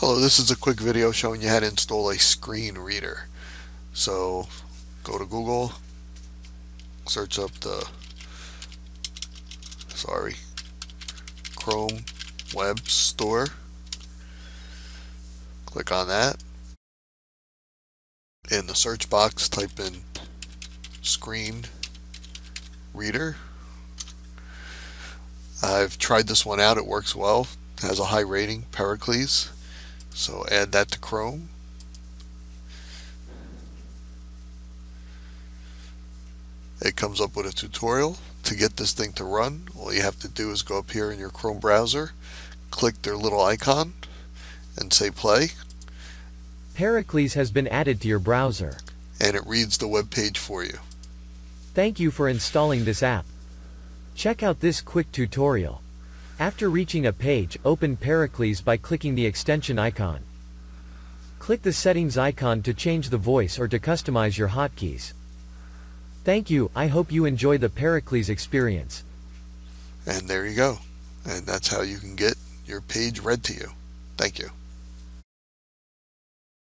Hello, this is a quick video showing you how to install a screen reader. So go to Google, search up the, sorry, Chrome Web Store. Click on that. In the search box, type in screen reader. I've tried this one out, it works well. It has a high rating, Pericles. So add that to Chrome. It comes up with a tutorial. To get this thing to run, all you have to do is go up here in your Chrome browser, click their little icon, and say play. Pericles has been added to your browser. And it reads the web page for you. Thank you for installing this app. Check out this quick tutorial. After reaching a page, open Pericles by clicking the extension icon. Click the settings icon to change the voice or to customize your hotkeys. Thank you, I hope you enjoy the Pericles experience. And there you go. And that's how you can get your page read to you.